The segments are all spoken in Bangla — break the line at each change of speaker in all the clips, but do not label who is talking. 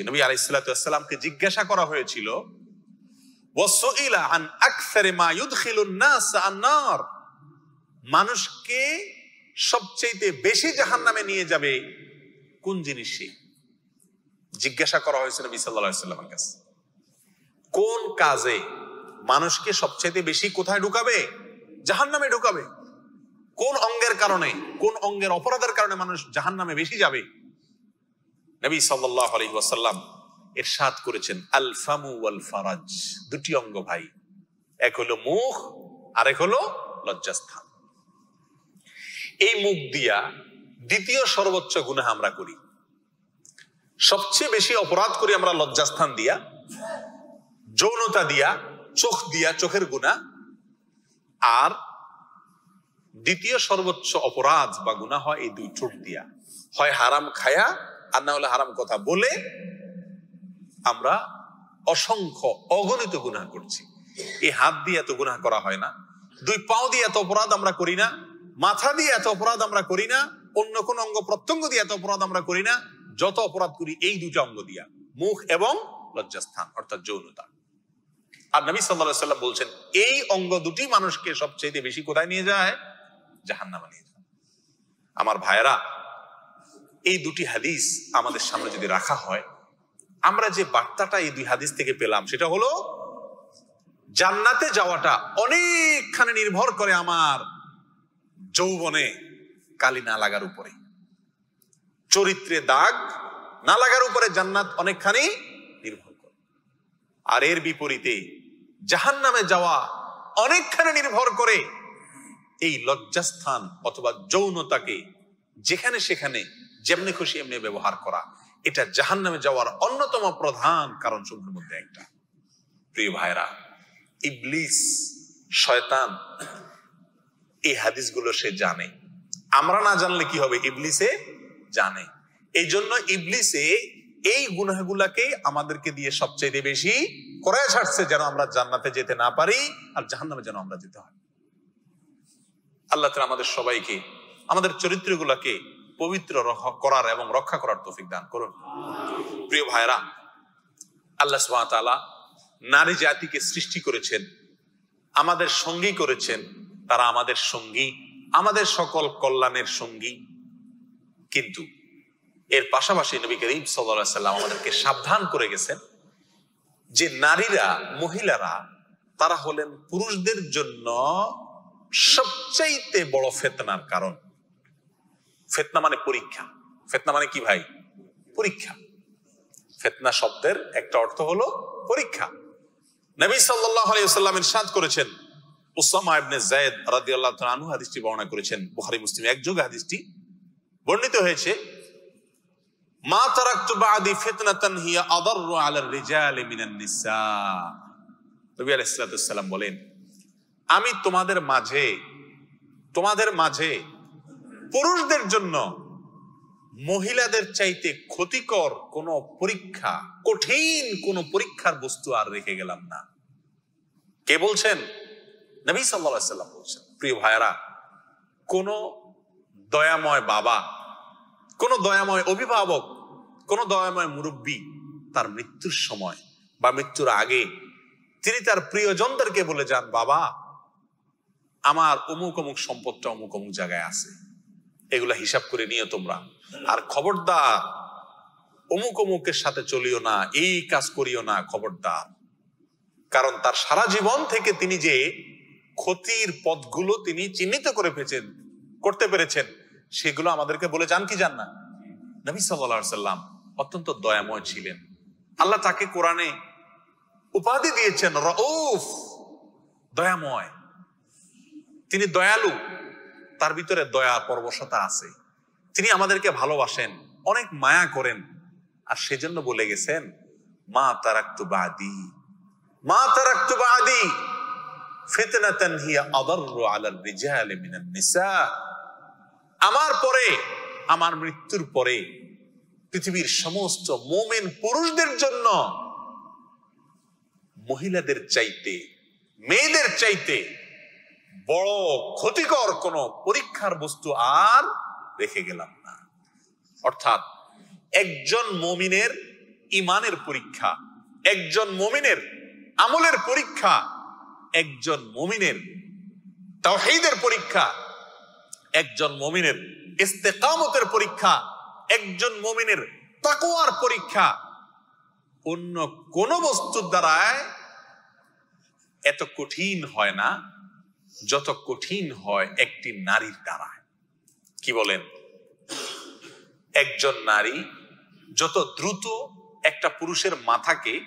নবী আলাইসালামকে জিজ্ঞাসা করা হয়েছিল মানুষকে সবচেয়ে বেশি জাহান্নামে নিয়ে যাবে কোন জিনিসে জিজ্ঞাসা করা হয়েছে নবী সাল্লামের কাছে। কোন কাজে মানুষকে সবচেয়ে বেশি কোথায় ঢুকাবে? জাহান্নামে ঢুকাবে। কোন অঙ্গের কারণে, কোন অঙ্গের অপরাধের কারণে মানুষ জাহান্নামে বেশি যাবে? নবী সাল্লাল্লাহু আলাইহি ওয়াসাল্লাম ইরশাদ করেছেন আল ফামু ওয়াল ফারাজ দুটি অঙ্গ ভাই, এক হলো মুখ আর এক হলো লজ্জাস্থান। এই মুখ দিয়া দ্বিতীয় সর্বোচ্চ গুনাহ আমরা করি। সবচেয়ে বেশি অপরাধ করি আমরা লজ্জাস্থান দিয়া, যৌনতা দিয়া, চোখ দিয়া, চোখের গুণা আর দ্বিতীয় সর্বোচ্চ অপরাধ বা গুণা হয় এই দুই ঠোঁট দিয়া। হয় হারাম খায়া আর না হলে হারাম কথা বলে আমরা অসংখ্য অগণিত গুনাহ করছি। এই হাত দিয়ে এত গুনাহ করা হয় না। দুই পাও দিয়ে এত অপরাধ আমরা করি না। মাথা দিয়ে এত অপরাধ আমরা করি না। অন্য কোন অঙ্গ প্রত্যঙ্গ দিয়ে এত অপরাধ আমরা করি না। যত অপরাধ করি এই দুটো অঙ্গ দিয়া। মুখ এবং লজ্জাস্থান, অর্থাৎ যৌনতা। আর নবী সাল্লাহ সাল্লাম বলছেন, এই অঙ্গ দুটি মানুষকে সবচেয়ে বেশি কোথায় নিয়ে যায়? জাহান্নামে নিয়ে যায়। আমার ভাইয়েরা এই দুটি হাদিস আমাদের সামনে যদি রাখা হয়, আমরা যে বার্তাটা এই দুই হাদিস থেকে পেলাম, সেটা হলো, জান্নাতে যাওয়াটা অনেকখানি নির্ভর করে আমার যৌবনে কালি না লাগার উপরে। চরিত্রে দাগ না লাগার উপরে জান্নাত অনেকখানি নির্ভর করে। আর এর বিপরীতে জাহান নামে যাওয়া অনেকখানি নির্ভর করে এই লজ্জাস্থান অথবা যৌনতাকে যেখানে সেখানে যেমনি খুশি, এমনি ব্যবহার করা। এটা জাহান নামে যাওয়ার অন্যতম প্রধান কারণ সমূহের মধ্যে একটা। প্রিয় ভাইরা ইবলিস, শয়তান, এই হাদিসগুলো সে জানে। আমরা না জানলে কি হবে? ইবলিসে জানে। এই জন্য ইবলিসে এই গুনাহগুলাকে আমাদেরকে দিয়ে সবচেয়ে বেশি করে ছাড়ছে, যেন আমরা জান্নাতে যেতে না পারি আর জাহান্নামে যেন আমরা যেতে হয়। আল্লাহ তালা আমাদের সবাইকে, আমাদের চরিত্রগুলোকে পবিত্র করার এবং রক্ষা করার তৌফিক দান করুন। প্রিয় ভাইরা আল্লাহ সুবহানাহু নারী জাতিকে সৃষ্টি করেছেন, আমাদের সঙ্গী করেছেন, তারা আমাদের সঙ্গী, আমাদের সকল কল্যাণের সঙ্গী। কিন্তু এর পাশাপাশি নবী করিম সাল্লাহ সাল্লাম আমাদেরকে সাবধান করে গেছেন যে নারীরা, মহিলারা, তারা হলেন পুরুষদের জন্য সবচাইতে বড় ফেতনার কারণ। ফেতনা মানে পরীক্ষা। ফেতনা মানে কি ভাই? পরীক্ষা। ফেতনা শব্দের একটা অর্থ হলো পরীক্ষা। নবী সাল্লাহ আলাইসাল্লাম ইরশাদ করেছেন, উসামা ইবনে জায়েদ রাদিয়াল্লাহু তাআলা হাদিসটি বর্ণনা করেছেন। বুখারী, মুসলিম একযোগে হাদিসটি বর্ণিত হয়েছে, মা তারাকতু বাদি ফিতনাতান হিয়া আদাররু আলার রিজালি মিনান নিসা। নবী আলাইহিস সালাম বলেন, আমি তোমাদের মাঝে তোমাদের মাঝে পুরুষদের জন্য মহিলাদের চাইতে ক্ষতিকর কোন পরীক্ষা, কঠিন কোন পরীক্ষার বস্তু আর রেখে গেলাম না। কে বলছেন? নবী সাল্লাম বলছেন, প্রিয় ভাইয়ারা, কোন দয়াময় বাবা, কোন দয়াময় অভিভাবক, কোন দয়াময় মুরব্বী তার মৃত্যুর সময় বা মৃত্যুর আগে তিনি তার প্রিয়জনদেরকে বলে যান, বাবা, আমার অমুক অমুক সম্পদটা অমুক অমুক জায়গায় আছে। এগুলা হিসাব করে নিও তোমরা। আর খবরদার, অমুক অমুকের সাথে চলিও না, এই কাজ করিও না, খবরদার। কারণ তার সারা জীবন থেকে তিনি যে ক্ষতির পথগুলো তিনি চিহ্নিত করে পেয়েছেন করতে পেরেছেন, সেগুলো আমাদেরকে বলে যান কি যান না? নবী সাল্লাম অত্যন্ত দয়াময় ছিলেন। আল্লাহ তাকে কোরআনে উপাধি দিয়েছেন, রউফ, দয়াময়। তিনি দয়ালু। তার ভিতরে দয়া, পরবশতা আছে। তিনি আমাদেরকে ভালোবাসেন, অনেক মায়া করেন। আর সেজন্য বলে গেছেন, মা তারাক্তু মা তারাক্তু মিনান নিসা। আমার পরে, আমার মৃত্যুর পরে পৃথিবীর সমস্ত মোমেন পুরুষদের জন্য মহিলাদের চাইতে, মেয়েদের চাইতে বড় ক্ষতিকর কোন পরীক্ষার বস্তু আর রেখে গেলাম না। অর্থাৎ একজন মমিনের ইমানের পরীক্ষা, একজন মমিনের আমলের পরীক্ষা, একজন মমিনের তাওহীদের পরীক্ষা, একজন মমিনের ইস্তেকামতের পরীক্ষা, একজন মমিনের তাকওয়ার পরীক্ষা, অন্য কোন বস্তুর দ্বারায় এত কঠিন হয় না। যত কঠিন হয়, একটি নারীর দ্বারায় কি বলেন? একজন নারী যত দ্রুত একটা পুরুষের মাথাকে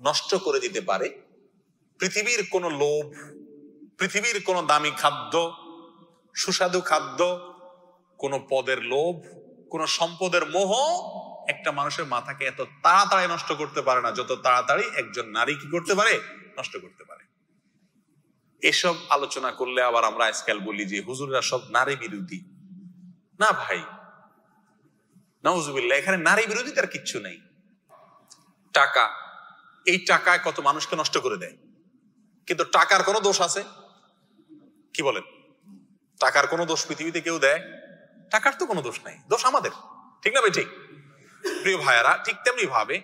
নষ্ট করে দিতে পারে, পৃথিবীর কোনো লোভ, পৃথিবীর কোনো দামি খাদ্য, সুস্বাদু খাদ্য, কোনো পদের লোভ, কোনো সম্পদের মোহ একটা মানুষের মাথাকে এত তাড়াতাড়ি নষ্ট করতে পারে না, যত তাড়াতাড়ি একজন নারী কি করতে পারে? নষ্ট করতে পারে। এসব আলোচনা করলে আবার আমরা আজকাল বলি যে, হুজুররা সব নারী বিরোধী। না ভাই। নজুবিল্লা এখানে নারী বিরোধিতার কিচ্ছু নেই। টাকা। এই টাকায় কত মানুষকে নষ্ট করে দেয়। কিন্তু টাকার কোনো দোষ আছে? কি বলেন? টাকার কোনো দোষ পৃথিবীতে কেউ দেয়? টাকার তো কোনো দোষ নাই। দোষ আমাদের। ঠিক না ভাই? ঠিক। প্রিয় ভাইয়ারা, ঠিক তেমনি ভাবে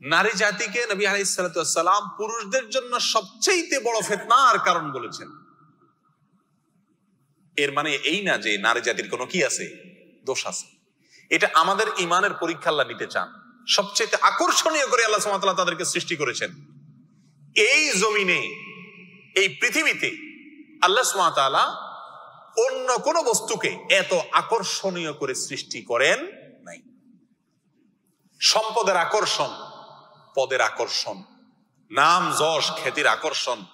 নারী জাতিকে নবী আলাইসালাম পুরুষদের জন্য সবচেয়ে বড় ফেতনার কারণ বলেছেন। এর মানে এই না যে নারী জাতির কোনো কি আছে? দোষ আছে। এটা আমাদের ইমানের পরীক্ষা নিতে চান। সবচেয়ে আকর্ষণীয় করে আল্লাহ সুমাতাল্লাহ তাদেরকে সৃষ্টি করেছেন। এই জমিনে, এই পৃথিবীতে আল্লাহ সুমাতালা অন্য কোন বস্তুকে এত আকর্ষণীয় করে সৃষ্টি করেন নাই। সম্পদের আকর্ষণ পদের আকর্ষণ, নাম, যশ, খ্যাতির আকর্ষণ,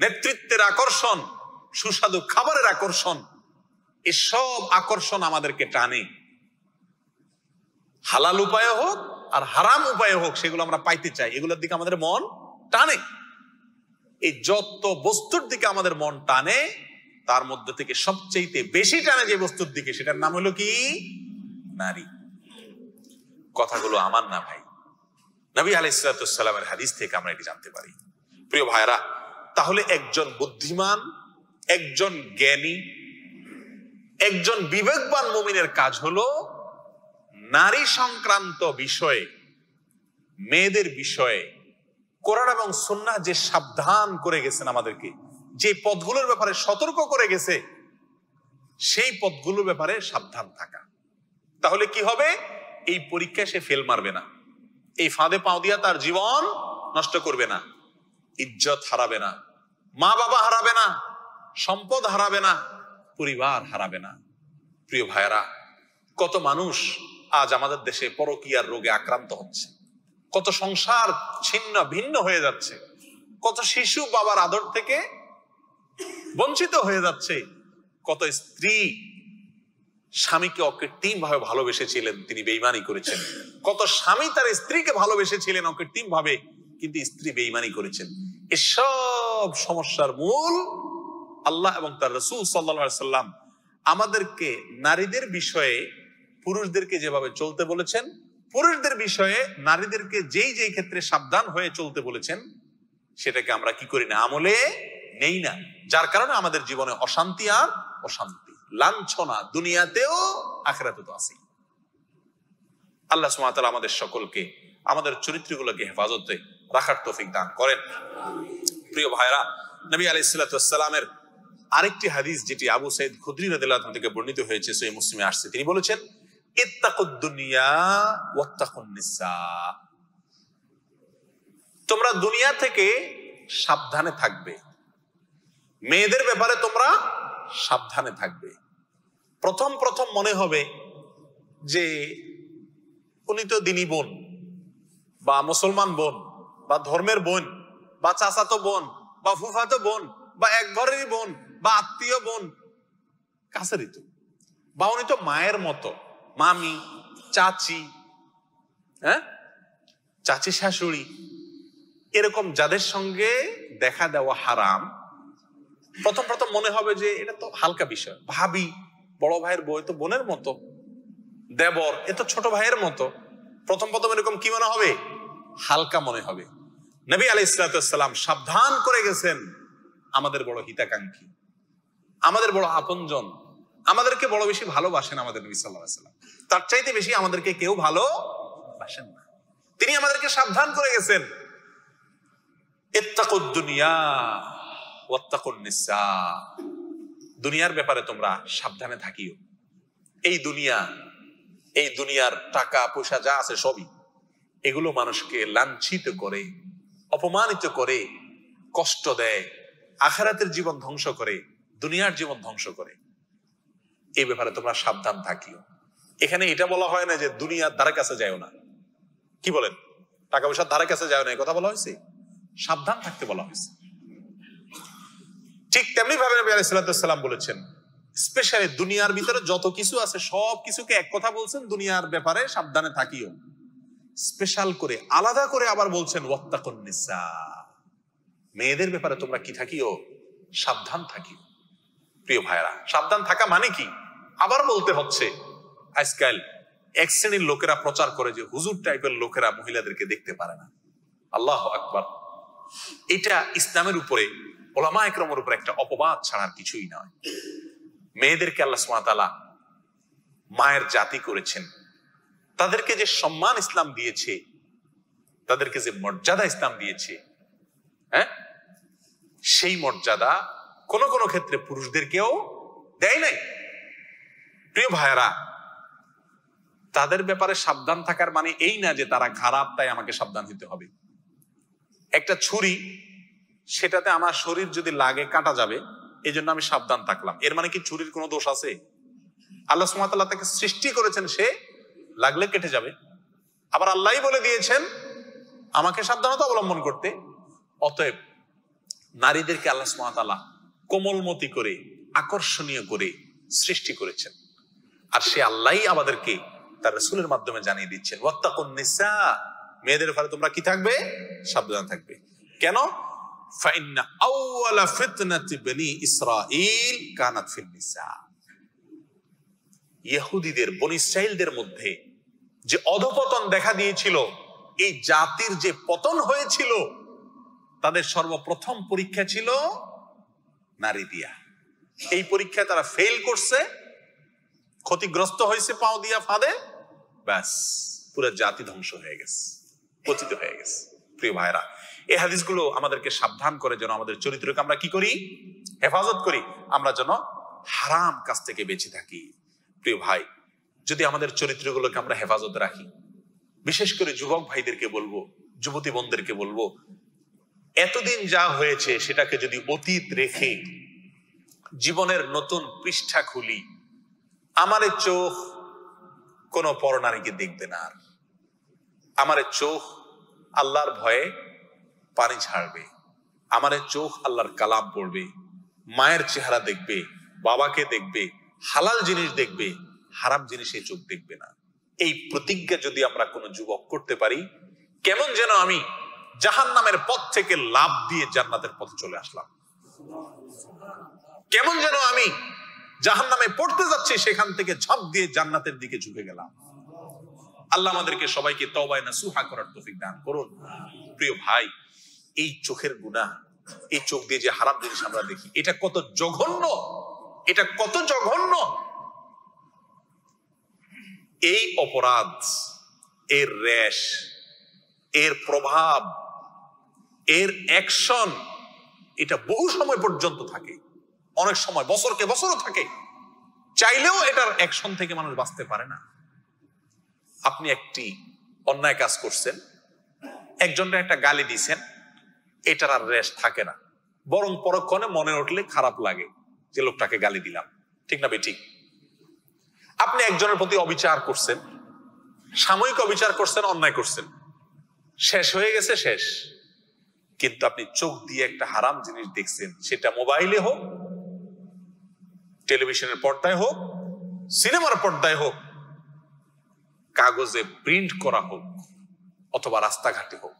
নেতৃত্বের আকর্ষণ, সুস্বাদু খাবারের আকর্ষণ, এসব আকর্ষণ আমাদেরকে টানে। হালাল উপায় হোক আর হারাম উপায় হোক সেগুলো আমরা পাইতে চাই, এগুলোর দিকে আমাদের মন টানে। এই যত বস্তুর দিকে আমাদের মন টানে, তার মধ্যে থেকে সবচেয়ে বেশি টানে যে বস্তুর দিকে, সেটার নাম হলো কি? নারী। কথাগুলো আমার না ভাই। নবী আলাইসালামের হাদিস থেকে আমরা এটি জানতে পারি। প্রিয় ভাইরা তাহলে একজন বুদ্ধিমান, একজন জ্ঞানী, একজন বিবেকবান মুমিনের কাজ হলো নারী সংক্রান্ত বিষয়ে, মেয়েদের বিষয়ে, কোরআন এবং সন্না যে সাবধান করে গেছেন আমাদেরকে, যে পদগুলোর ব্যাপারে সতর্ক করে গেছে, সেই পদগুলোর ব্যাপারে সাবধান থাকা। তাহলে কি হবে? এই পরীক্ষায় সে ফেল মারবে না। এই ফাঁদে পাও দিয়া তার জীবন নষ্ট করবে না, ইজ্জত হারাবে না, মা বাবা হারাবে না, সম্পদ হারাবে না, পরিবার হারাবে না। প্রিয় ভাইয়েরা, কত মানুষ আজ আমাদের দেশে পরকিয়ার রোগে আক্রান্ত হচ্ছে। কত সংসার ছিন্ন ভিন্ন হয়ে যাচ্ছে। কত শিশু বাবার আদর থেকে বঞ্চিত হয়ে যাচ্ছে। কত স্ত্রী স্বামীকে অকৃত্রিম ভাবে ভালোবেসেছিলেন, তিনি বেইমানি করেছেন। কত স্বামী তার স্ত্রীকে ভালোবেসেছিলেন অকৃত্রিম ভাবে কিন্তু স্ত্রী বেইমানি করেছেন। এসব সমস্যার মূল আল্লাহ এবং তার রসুল সাল্লা সাল্লাম আমাদেরকে নারীদের বিষয়ে, পুরুষদেরকে যেভাবে চলতে বলেছেন, পুরুষদের বিষয়ে নারীদেরকে যেই যেই ক্ষেত্রে সাবধান হয়ে চলতে বলেছেন, সেটাকে আমরা কি করি না? আমলে নেই না। যার কারণে আমাদের জীবনে অশান্তি আর অশান্তি। লাঞ্ছনা দুনিয়াতেও আখেরাতে তো আছেই। আল্লাহ সুমাতাল আমাদের সকলকে, আমাদের চরিত্রগুলোকে হেফাজতে রাখার তৌফিক দান করেন। প্রিয় ভাইরা নবী আলাইসালামের আরেকটি হাদিস যেটি আবু সাইদ খুদ্রি রাদিল্লাহ থেকে বর্ণিত হয়েছে, সেই মুসলিমে আসছে। তিনি বলেছেন তোমরা দুনিয়া থেকে সাবধানে থাকবে। মেয়েদের ব্যাপারে তোমরা সাবধানে থাকবে। প্রথম প্রথম মনে হবে যে উনি তো দিনী বোন, বা মুসলমান বোন, বা ধর্মের বোন, বা চাচাতো বোন, বা ফুফাতো বোন, বা এক ঘরেরই বোন, বা আত্মীয় বোন কাছেরই তো বা উনি তো মায়ের মতো, মামি, চাচি হ্যাঁ? চাচি শাশুড়ি, এরকম যাদের সঙ্গে দেখা দেওয়া হারাম প্রথম প্রথম মনে হবে যে এটা তো হালকা বিষয়। ভাবি, বড় ভাইয়ের বই তো বোনের মতো। দেবর, এ তো ছোট ভাইয়ের মতো। প্রথম প্রথম এরকম কি মনে হবে? হালকা মনে হবে। নবী আলাই ইসলাতাম সাবধান করে গেছেন আমাদের বড় হিতাকাঙ্ক্ষী। আমাদের বড় আপনজন। আমাদেরকে বড় বেশি ভালোবাসেন আমাদের নবী সাল্লাহ সাল্লাম তার চাইতে বেশি আমাদেরকে কেউ ভালো বাসেন না। তিনি আমাদেরকে সাবধান করে গেছেন। দুনিয়া দুনিয়ার ব্যাপারে তোমরা সাবধানে থাকিও। এই দুনিয়া, এই দুনিয়ার টাকা, পয়সা যা আছে সবই, এগুলো মানুষকে লাঞ্ছিত করে, অপমানিত করে, কষ্ট দেয়, আখারাতের জীবন ধ্বংস করে, দুনিয়ার জীবন ধ্বংস করে। এই ব্যাপারে তোমরা সাবধান থাকিও। এখানে এটা বলা হয় না যে দুনিয়ার দ্বারা কাছে যাও না। কি বলেন? টাকা পয়সার ধারে কাছে যায় না এই কথা বলা হয়েছে? সাবধান থাকতে বলা হয়েছে। ঠিক তেমনি ভাবে নবী আলাইসাল্লাম বলেছেন, স্পেশালি দুনিয়ার ভিতরে যত কিছু আছে, সব কিছুকে এক কথা বলছেন, দুনিয়ার ব্যাপারে সাবধানে থাকিও। স্পেশাল করে, আলাদা করে আবার বলছেন ওয়াত্তাকুন্নিসা মেয়েদের ব্যাপারে তোমরা কি থাকিও? সাবধান থাকিও। প্রিয় ভাইরা সাবধান থাকা মানে কি? আবার বলতে হচ্ছে, আজকাল এক শ্রেণির লোকেরা প্রচার করে যে হুজুর টাইপের লোকেরা মহিলাদেরকে দেখতে পারে না। আল্লাহ আকবর। এটা ইসলামের উপরে ওলামা একরমের উপরে একটা অপবাদ ছাড়ার কিছুই নয়। মেয়েদেরকে আল্লাহ সুমাতালা মায়ের জাতি করেছেন। তাদেরকে যে সম্মান ইসলাম দিয়েছে, তাদেরকে যে মর্যাদা ইসলাম দিয়েছে হ্যাঁ? সেই মর্যাদা কোন কোন ক্ষেত্রে পুরুষদেরকেও দেয় নাই। প্রিয় ভাইয়েরা, তাদের ব্যাপারে সাবধান থাকার মানে এই না যে তারা খারাপ, তাই আমাকে সাবধান হতে হবে। একটা ছুরি সেটাতে আমার শরীর যদি লাগে, কাটা যাবে এই জন্য আমি সাবধান থাকলাম। এর মানে কি চুরির কোনো দোষ আছে? আল্লাহ সুমাতাল্লাহ তাকে সৃষ্টি করেছেন, সে লাগলে কেটে যাবে। আবার আল্লাহ বলে দিয়েছেন, আমাকে সাবধানতা অবলম্বন করতে। অতএব নারীদেরকে আল্লাহ সুমাতাল্লাহ কোমলমতি করে, আকর্ষণীয় করে সৃষ্টি করেছেন। আর সে আল্লাহ আমাদেরকে তার রসুলের মাধ্যমে জানিয়ে দিচ্ছেন, ওয়াত্তাকুন নিসা। মেয়েদের ব্যাপারে তোমরা কি থাকবে? সাবধান থাকবে। কেন? ফাইন্না আউয়ালা ফিতনাতি বনি ইসরাঈল কানাত ফিল নিসা ইহুদিদের বনি মধ্যে যে অধপতন দেখা দিয়েছিল, এই জাতির যে পতন হয়েছিল, তাদের সর্বপ্রথম পরীক্ষা ছিল নারী দিয়া। এই পরীক্ষায় তারা ফেল করছে, ক্ষতিগ্রস্ত হয়েছে পাও দিয়া ফাঁদে, ব্যাস, পুরো জাতি ধ্বংস হয়ে গেছে পচিত হয়ে গেছে। প্রিয় ভাইরা এই হাদিসগুলো আমাদেরকে সাবধান করে যেন আমাদের চরিত্রকে আমরা কি করি? হেফাজত করি। আমরা যেন হারাম কাছ থেকে বেঁচে থাকি। প্রিয় ভাই, যদি আমাদের চরিত্রগুলোকে আমরা হেফাজত রাখি, বিশেষ করে যুবক ভাইদেরকে বলব, যুবতী বোনদেরকে বলব, এতদিন যা হয়েছে সেটাকে যদি অতীত রেখে জীবনের নতুন পৃষ্ঠা খুলি, আমার চোখ কোনো পরনারীকে দেখবে না আর। আমার চোখ আল্লাহর ভয়ে পানি ছাড়বে আমার চোখ আল্লাহর কালাম পড়বে, মায়ের চেহারা দেখবে, বাবাকে দেখবে, হালাল জিনিস দেখবে, হারাম জিনিসে চোখ দেখবে না। এই প্রতিজ্ঞা যদি আমরা কোনো যুবক করতে পারি, কেমন যেন আমি জাহান নামের পথ থেকে লাভ দিয়ে জান্নাতের পথে চলে আসলাম। কেমন যেন আমি জাহান নামে পড়তে যাচ্ছি, সেখান থেকে ঝাঁপ দিয়ে জান্নাতের দিকে ঝুঁকে গেলাম। আল্লাহ আমাদেরকে সবাইকে তবায় না সুহা করার তফিক দান করুন। প্রিয় ভাই এই চোখের গুণা, এই চোখ দিয়ে যে হারাম জিনিস আমরা দেখি, এটা কত জঘন্য, এটা কত জঘন্য। এই অপরাধ, এর রেশ, এর প্রভাব, এর অ্যাকশন এটা বহু সময় পর্যন্ত থাকে। অনেক সময়, বছরকে বছরও থাকে। চাইলেও এটার অ্যাকশন থেকে মানুষ বাঁচতে পারে না। আপনি একটি অন্যায় কাজ করছেন একজনের একটা গালি দিছেন এটার আর রেশ থাকে না। বরং পরক্ষণে মনে উঠলে খারাপ লাগে যে লোকটাকে গালি দিলাম। ঠিক না ঠিক আপনি একজনের প্রতি অবিচার করছেন, সাময়িক অবিচার করছেন, অন্যায় করছেন। শেষ হয়ে গেছে, শেষ। কিন্তু আপনি চোখ দিয়ে একটা হারাম জিনিস দেখছেন, সেটা মোবাইলে হোক, টেলিভিশনের পর্দায় হোক, সিনেমার পর্দায় হোক, কাগজে প্রিন্ট করা হোক, অথবা রাস্তাঘাটে হোক।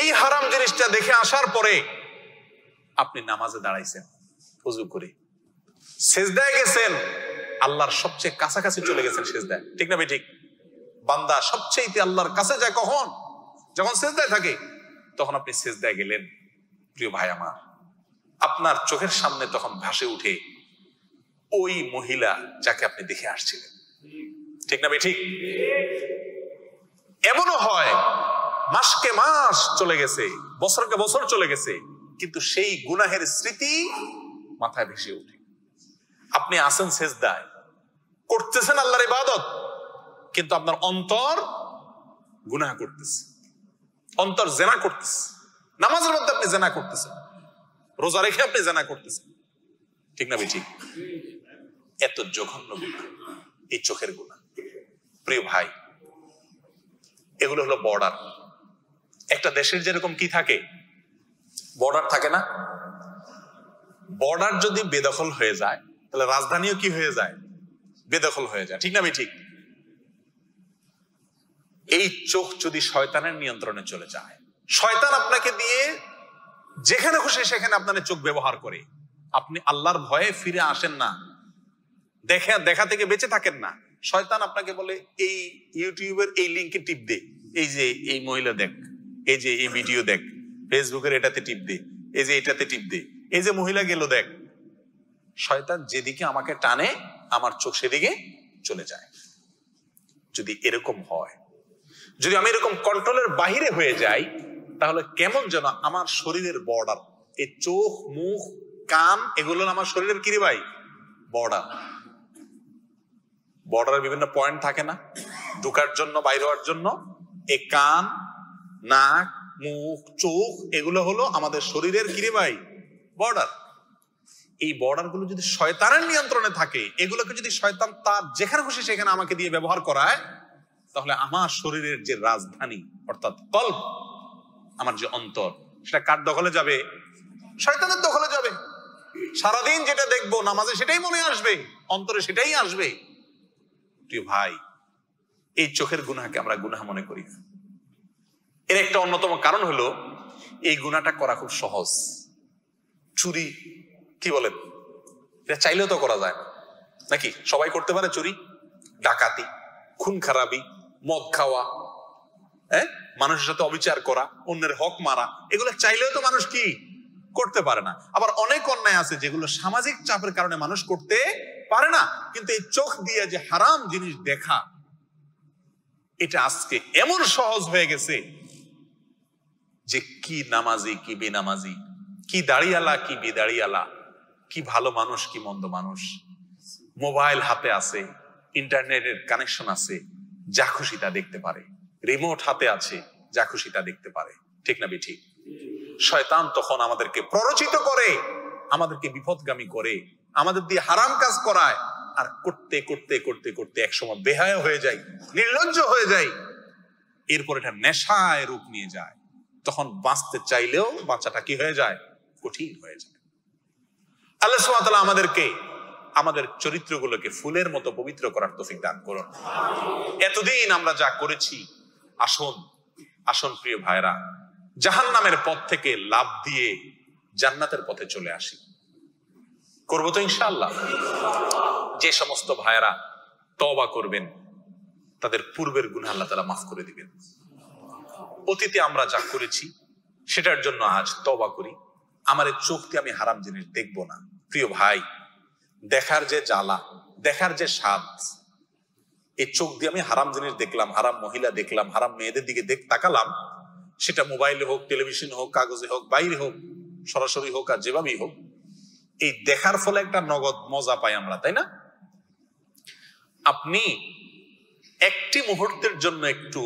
এই হারাম জিনিসটা দেখে আসার পরে আপনি নামাজে দাঁড়াইছেন ফজু করে। সেজদায় গেছেন, আল্লাহর সবচেয়ে কাছাকাছি চলে গেছেন সেজদায়। ঠিক না ঠিক? বান্দা সবচেয়ে আল্লাহর কাছে যায় কখন? যখন সেজদায় থাকে, তখন আপনি সেজদায় গেলেন, প্রিয় ভাই আমার। আপনার চোখের সামনে তখন ভাসে উঠে ওই মহিলা যাকে আপনি দেখে আসছিলেন। ঠিক না ঠিক? এমনও হয় মাসকে মাস চলে গেছে, বছরকে বছর চলে গেছে, কিন্তু সেই গুনাহের স্মৃতি মাথায় ভেসে ওঠে। আপনি আসেন শেষ দায় করতেছেন আল্লাহর ইবাদত, কিন্তু আপনার অন্তর গুনাহ করতেছে, অন্তর জেনা করতেছে। নামাজের মধ্যে আপনি জেনা করতেছেন, রোজা রেখে আপনি জেনা করতেছেন। ঠিক না ঠিক এত জঘন্য গুণা এই চোখের গুণা প্রিয় ভাই, এগুলো হলো বর্ডার। একটা দেশের যেরকম কি থাকে? বর্ডার থাকে না? বর্ডার যদি বেদখল হয়ে যায় তাহলে রাজধানীও কি হয়ে যায়? বেদখল হয়ে যায়। ঠিক না ঠিক এই চোখ যদি শয়তানের নিয়ন্ত্রণে চলে যায় শয়তান আপনাকে দিয়ে যেখানে খুশি সেখানে আপনার চোখ ব্যবহার করে। আপনি আল্লাহর ভয়ে ফিরে আসেন না। দেখা দেখা থেকে বেঁচে থাকেন না। শয়তান আপনাকে বলে এই ইউটিউবের এই লিঙ্কে টিপ দে। এই যে এই মহিলা দেখ। এই যে এই ভিডিও দেখ ফেসবুকের এটাতে টিপ দে, এই যে এটাতে টিপ দে, এই যে মহিলা গেল দেখ, শয়তান যেদিকে আমাকে টানে, আমার চোখ সেদিকে চলে যায়। যদি এরকম হয়, যদি আমি এরকম কন্ট্রোলের বাহিরে হয়ে যাই, তাহলে কেমন যেন আমার শরীরের বর্ডার এই চোখ, মুখ, কান, এগুলো আমার শরীরের কিরে ভাই? বর্ডার বর্ডারের বিভিন্ন পয়েন্ট থাকে না, ঢুকার জন্য, বাইর হওয়ার জন্য এ কান নাক, মুখ, চোখ, এগুলো হলো আমাদের শরীরের কিরে ভাই? বর্ডার। এই বর্ডারগুলো যদি শয়তানের নিয়ন্ত্রণে থাকে, এগুলোকে যদি শয়তান তার যেখানে খুশি সেখানে আমাকে দিয়ে ব্যবহার করায়, তাহলে আমার শরীরের যে রাজধানী, অর্থাৎ কল্প, আমার যে অন্তর, সেটা কার দখলে যাবে? শয়তানের দখলে যাবে। সারাদিন যেটা দেখব, নামাজে সেটাই মনে আসবে, অন্তরে সেটাই আসবে। প্রিয় ভাই, এই চোখের গুনাকে আমরা গুনাহ মনে করি এর একটা অন্যতম কারণ হলো, এই গুণাটা করা খুব সহজ। চুরি, কি বলেন? এটা চাইলেও তো করা যায় না। নাকি? সবাই করতে পারে চুরি? ডাকাতি, খুন খারাপি, মদ খাওয়া হ্যাঁ? মানুষের সাথে অবিচার করা, অন্যের হক মারা, এগুলো চাইলেও তো মানুষ কি? করতে পারে না। আবার অনেক অন্যায় আছে যেগুলো সামাজিক চাপের কারণে মানুষ করতে পারে না। কিন্তু এই চোখ দিয়ে যে হারাম জিনিস দেখা, এটা আজকে এমন সহজ হয়ে গেছে যে কি নামাজি, কি বেনামাজি, কি দাঁড়িয়ালা, কি বেদাড়িয়ালা, কি ভালো মানুষ, কি মন্দ মানুষ। মোবাইল হাতে আছে, ইন্টারনেটের কানেকশন আছে, যা খুশি তা দেখতে পারে। রিমোট হাতে আছে, যা খুশি তা দেখতে পারে। ঠিক না ঠিক শয়তান তখন আমাদেরকে প্ররোচিত করে, আমাদেরকে বিপদগামী করে, আমাদের দিয়ে হারাম কাজ করায়, আর করতে করতে করতে করতে একসময় বেহায় হয়ে যায়, নির্লজ্জ হয়ে যায়। এরপর এটা নেশায় রূপ নিয়ে যায়। তখন বাঁচতে চাইলেও বাচ্চাটা কি হয়ে যায়? কঠিন হয়ে যায়। আল্লাহ সুমাতালা আমাদেরকে, আমাদের চরিত্রগুলোকে ফুলের মতো পবিত্র করার তফিক দান করুন। এতদিন আমরা যা করেছি, আসন আসন প্রিয় ভাইরা জাহান নামের পথ থেকে লাভ দিয়ে জান্নাতের পথে চলে আসি। করব তো ইনশাল্লাহ যে সমস্ত ভাইরা তবা করবেন, তাদের পূর্বের গুণ আল্লাহ তারা মাফ করে দিবেন। অতীতে আমরা যা করেছি, সেটার জন্য আজ তবা করি। আমার এই চোখ আমি হারাম জিনিস দেখব না। প্রিয় ভাই, দেখার যে জ্বালা, দেখার যে স্বাদ, এই চোখ দিয়ে আমি হারাম জিনিস দেখলাম, হারাম মহিলা দেখলাম, হারাম মেয়েদের দিকে দেখ তাকালাম, সেটা মোবাইলে হোক, টেলিভিশন হোক, কাগজে হোক, বাইরে হোক, সরাসরি হোক আর যেভাবেই হোক, এই দেখার ফলে একটা নগদ মজা পাই আমরা, তাই না? আপনি একটি মুহূর্তের জন্য একটু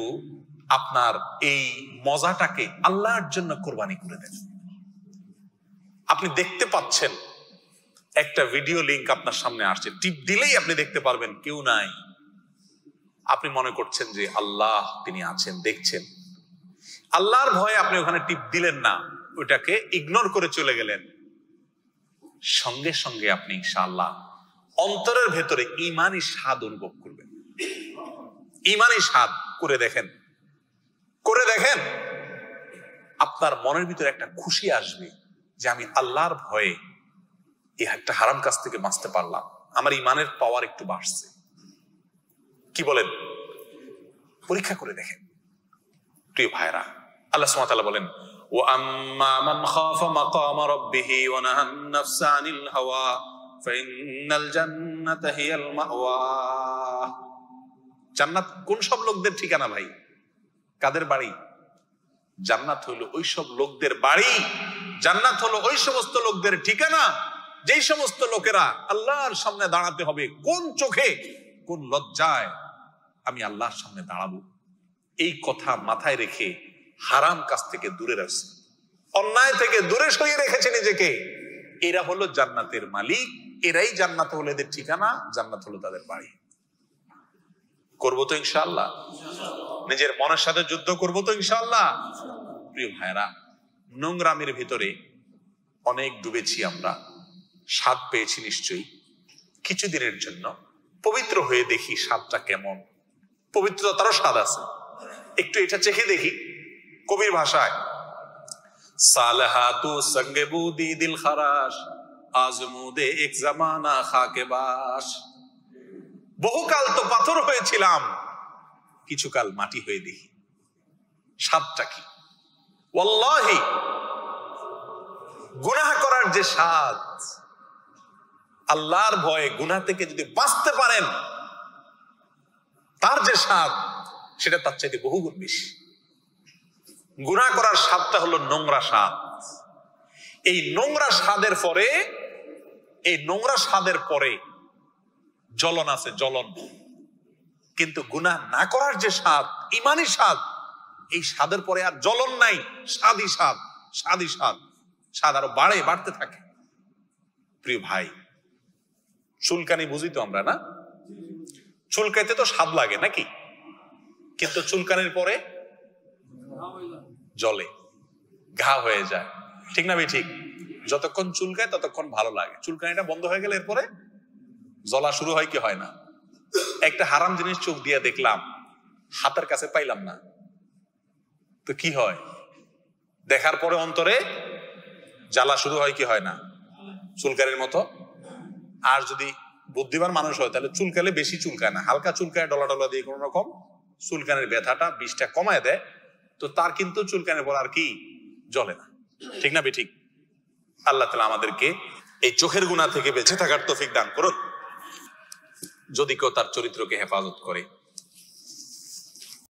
আপনার এই মজাটাকে আল্লাহর জন্য কোরবানি করে দেন। আপনি দেখতে পাচ্ছেন, একটা ভিডিও লিংক আপনার সামনে আসছে। টিপ দিলেই আপনি দেখতে পারবেন, কেউ নাই। আপনি মনে করছেন যে আল্লাহ তিনি আছেন, দেখছেন। আল্লাহর ভয়ে আপনি ওখানে টিপ দিলেন না, ওইটাকে ইগনোর করে চলে গেলেন। সঙ্গে সঙ্গে আপনি ইনশাআল্লাহ অন্তরের ভেতরে ইমানই স্বাদ অনুভব করবেন। ইমানই স্বাদ করে দেখেন। করে দেখেন, আপনার মনের ভিতরে একটা খুশি আসবে যে আমি আল্লাহর ভয়ে এই একটা হারাম কাছ থেকে বাঁচতে পারলাম। আমার ইমানের পাওয়ার একটু বাড়ছে। কি বলেন? পরীক্ষা করে দেখেন। প্রিয় ভাইরা আল্লাহ সুমাতাল্লাহ বলেন আম্মা হাওয়া জান্নাত কোন সব লোকদের ঠিকানা ভাই? কাদের বাড়ি? জান্নাত হইল ওইসব লোকদের বাড়ি। জান্নাত হলো ওই সমস্ত লোকদের ঠিকানা, যেই সমস্ত লোকেরা আল্লাহর সামনে দাঁড়াতে হবে। কোন চোখে? কোন লজ্জায়? আমি আল্লাহর সামনে দাঁড়াবো। এই কথা মাথায় রেখে হারাম কাছ থেকে দূরে রাখছে অন্যায় থেকে দূরে সরিয়ে রেখেছে নিজেকে। এরা হলো জান্নাতের মালিক। এরাই জান্নাত হলো এদের ঠিকানা, জান্নাত হলো তাদের বাড়ি। করব তো ইনশাআল্লাহ। নিজের মনের সাথে যুদ্ধ করব তো ইনশাআল্লাহ। প্রিয় ভাইরা নোংরামের ভিতরে অনেক ডুবেছি আমরা। স্বাদ পেয়েছি নিশ্চয়ই। কিছুদিনের জন্য পবিত্র হয়ে দেখি স্বাদটা কেমন। পবিত্রতারও স্বাদ আছে। একটু এটা চেখে দেখি। কবির ভাষায়, সালহাতু সঙ্গে বুদি দিল খারাস আজমুদে এক জামানা খাকে বাস। বহুকাল তো পাথর হয়েছিলাম। কিছুকাল মাটি হয়ে দেখি। স্বাদটা কি? গুনাহ করার যে স্বাদ, আল্লাহর ভয়ে গুনাহ থেকে যদি বাঁচতে পারেন, তার যে স্বাদ, সেটা তার চাইতে বহুগুণ বেশি। গুনাহ করার স্বাদটা হলো নোংরা স্বাদ। এই নোংরা স্বাদের পরে, এই নোংরা স্বাদের পরে জ্বলন আছে, জ্বলন। কিন্তু গুনাহ না করার যে স্বাদ ইমানই স্বাদ, এই স্বাদের পরে আর জ্বলন নাই, স্বাদই স্বাদ স্বাদই স্বাদ। স্বাদ আরও বাড়ে, বাড়তে থাকে। প্রিয় ভাই, চুলকানি বুঝি তো আমরা, না? চুলকাইতে তো স্বাদ লাগে নাকি? কিন্তু চুলকানির পরে জলে ঘা হয়ে যায়। ঠিক না ভাই, ঠিক? যতক্ষণ চুলকায় ততক্ষণ ভালো লাগে। চুলকানিটা বন্ধ হয়ে গেলে এরপরে জ্বলা শুরু হয় কি হয় না? একটা হারাম জিনিস চোখ দিয়ে দেখলাম, হাতের কাছে পাইলাম না। তো কি হয়? দেখার পরে অন্তরে জ্বালা শুরু হয় কি হয় না? চুলকানির মতো। আর যদি বুদ্ধিমান মানুষ হয়, তাহলে চুলকালে বেশি চুলকায় না। হালকা চুলকায় ডলা ডলা দিয়ে কোনো রকম চুলকানের ব্যথাটা বিষটা কমায় দেয়। তো তার কিন্তু চুলকানের পর আর কি জ্বলে না। ঠিক না বে ঠিক আল্লাহ তালা আমাদেরকে এই চোখের গুণা থেকে বেঁচে থাকার তফিক দান করুন। যদি কেউ তার চরিত্রকে হেফাজত করে।